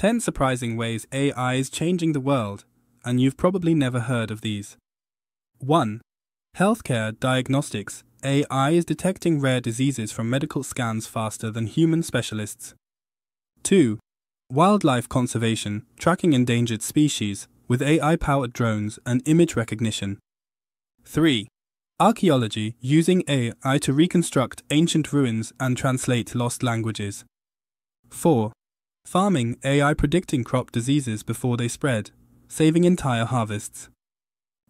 10 surprising ways AI is changing the world, and you've probably never heard of these. 1. Healthcare diagnostics. AI is detecting rare diseases from medical scans faster than human specialists. 2. Wildlife conservation, tracking endangered species with AI powered drones and image recognition. 3. Archaeology, using AI to reconstruct ancient ruins and translate lost languages. 4. Farming, AI predicting crop diseases before they spread, saving entire harvests.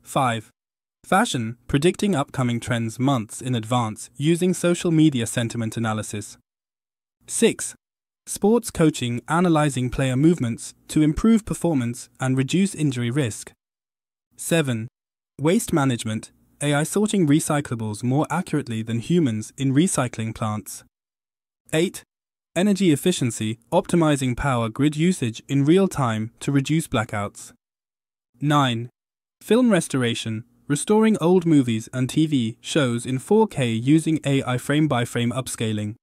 5. Fashion, predicting upcoming trends months in advance using social media sentiment analysis. 6. Sports coaching, analyzing player movements to improve performance and reduce injury risk. 7. Waste management, AI sorting recyclables more accurately than humans in recycling plants. 8. Energy efficiency, optimizing power grid usage in real time to reduce blackouts. 9. Film restoration, restoring old movies and TV shows in 4K using AI frame by frame upscaling.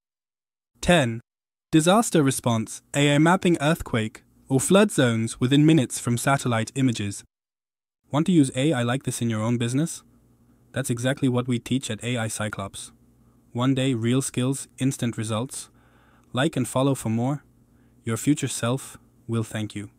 10. Disaster response, AI mapping earthquake or flood zones within minutes from satellite images. Want to use AI like this in your own business? That's exactly what we teach at AI Cyclops. One day, real skills, instant results. Like and follow for more. Your future self will thank you.